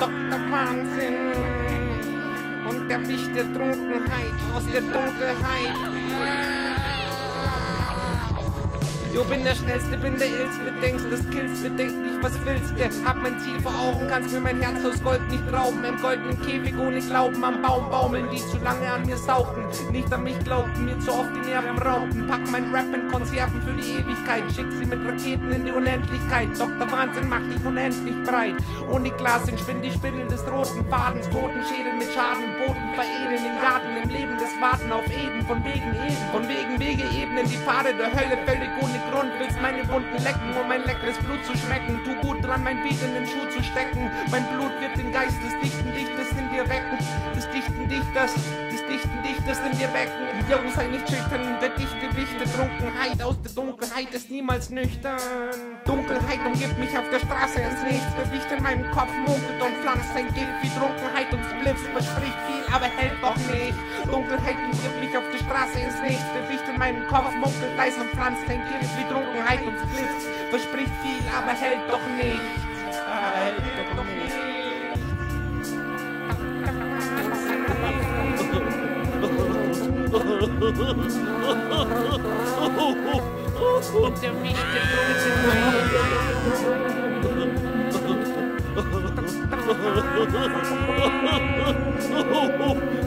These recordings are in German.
Dr. Wahnsinn und der Wicht der Trunkenheit aus der Dunkelheit. Jo, bin der Schnellste, bin der Illste, denkst des Kills, bedenkst nicht, was willst du? Hab mein Ziel vor Augen, kannst mir mein Herz aus Gold nicht rauben. Im goldenen Käfig ohne Glauben am Baum baumeln, die zu lange an mir sauchten. Nicht an mich glaubten, mir zu oft die Nerven raubten. Pack mein Rap in Konserven für die Ewigkeit, schick sie mit Raketen in die Unendlichkeit. Dr. Wahnsinn macht dich unendlich breit. Ohne Glas entspinn die Spindel des roten Fadens, Totenschädel Warten auf Eden, von wegen Eden, von wegen Wege ebnen, die Pfade der Hölle völlig ohne Grund. Willst meine Wunden lecken, um mein leckeres Blut zu schmecken. Tu gut dran, mein Beat in den Schuh zu stecken. Mein Blut wird den Geist des dichten Dichters in dir wecken. Des dichten Dichters, des dichten Dichters in dir wecken. Jungs, sei nicht schüchtern, der dichte Wicht der Trunkenheit aus der Dunkelheit ist niemals nüchtern. Dunkelheit umgibt mich auf der Straße ins Nichts. Der Wicht in meinem Kopf munkelt und pflanzt sein Gift wie Trunkenheit und Spliffs. Verspricht viel, aber hält doch nicht. Dunkelheit umgibt mich auf der Straße ins Nichts. Der Wicht in meinem Kopf munkelt leise und pflanzt sein Gift wie Trunkenheit und Spliffs. Verspricht viel, aber hält doch nicht. Hält doch nicht. Der Wicht der Der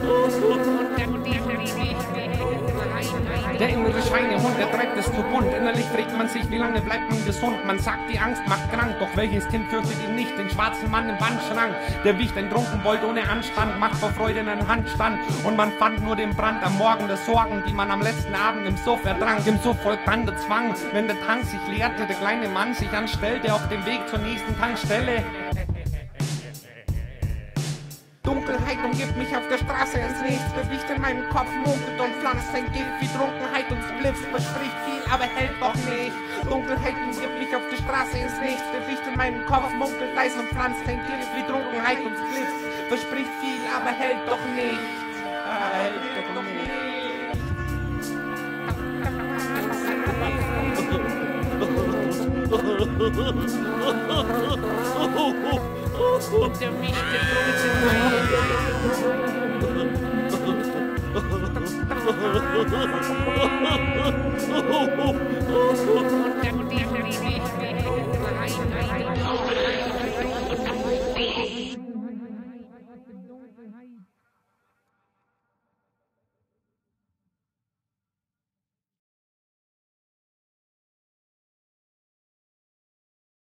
innere Schweinehund, der treibt es zu bunt. Innerlich fragt man sich, wie lange bleibt man gesund? Man sagt, die Angst macht krank, doch welches Kind fürchtet ihn nicht? Den schwarzen Mann im Wandschrank, der Wicht ein Trunkenbold ohne Anstand, macht vor Freude einen Handstand. Und man fand nur den Brand am Morgen der Sorgen, die man am letzten Abend im Suff ertrank. Im Suff folgt dann der Zwang, wenn der Tank sich leerte, der kleine Mann sich anstellte auf dem Weg zur nächsten Tankstelle. Dunkelheit umgibt mich auf der Straße ins Nichts. Der Wicht in meinem Kopf munkelt und pflanzt sein Gift wie Trunkenheit und Spliffs. Verspricht viel, aber hält doch nicht. Dunkelheit umgibt mich auf der Straße ins Nichts. Der Wicht in meinem Kopf munkelt leise und pflanzt sein Gift wie Trunkenheit und Spliffs. Verspricht viel, aber hält doch nicht. Hält doch nicht. Und der Wicht der Trunkenheit.